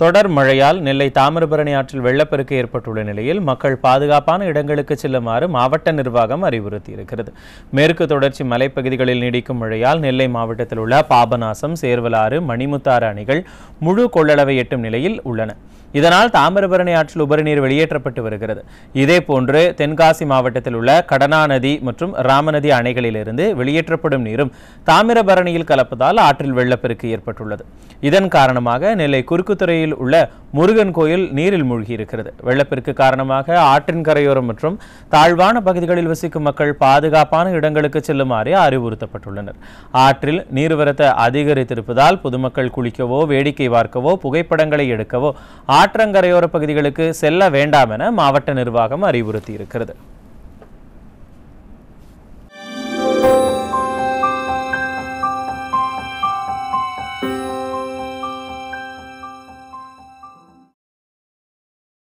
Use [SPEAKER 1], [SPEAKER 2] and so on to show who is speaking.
[SPEAKER 1] தொடர் மழையால் நெல்லை தாமிரபரணி ஆற்றில் வெள்ளப்பெருக்கு ஏற்பட்டுள்ள நிலையில் மக்கள் பாதுகாப்பான இடங்களுக்கு செல்லுமாறு மாவட்ட நிர்வாகம் அறிவுறுத்தியிருக்கிறது. மேற்கு தொடர்ச்சி மலைப்பகுதிகளில் நீடிக்கும் மழையால் நெல்லை மாவட்டத்தில் உள்ள பாபநாசம் சேர்வலாறு மணிமுத்தாறு அணைகள் முழு கொள்ளளவை எட்டும் நிலையில் உள்ளன. இதனால் தாமிரபரணி ஆற்றில் உபரிநீர் வெளியேற்றப்பட்டு வருகிறது. இதேபோன்று தென்காசி மாவட்டத்தில் உள்ள கடனா நதி மற்றும் ராமநதி அணைகளிலிருந்து வெளியேற்றப்படும் நீரும் தாமிரபரணியில் கலப்பதால் ஆற்றில் வெள்ளப்பெருக்கு ஏற்பட்டுள்ளது. இதன் காரணமாக நெல்லை குறுக்குத்துறையில் உள்ள முருகன் கோயில் நீரில் மூழ்கியிருக்கிறது. வெள்ளப்பெருக்கு காரணமாக ஆற்றின் கரையோரம் மற்றும் தாழ்வான பகுதிகளில் வசிக்கும் மக்கள் பாதுகாப்பான இடங்களுக்கு செல்லுமாறு அறிவுறுத்தப்பட்டுள்ளனர். ஆற்றில் நீர்வரத்து அதிகரித்திருப்பதால் பொதுமக்கள் குளிக்கவோ வேடிக்கை பார்க்கவோ புகைப்படங்களை எடுக்கவோ ஆற்றங்கரையோர பகுதிகளுக்கு செல்ல வேண்டாம் என மாவட்ட நிர்வாகம் அறிவுறுத்தியிருக்கிறது.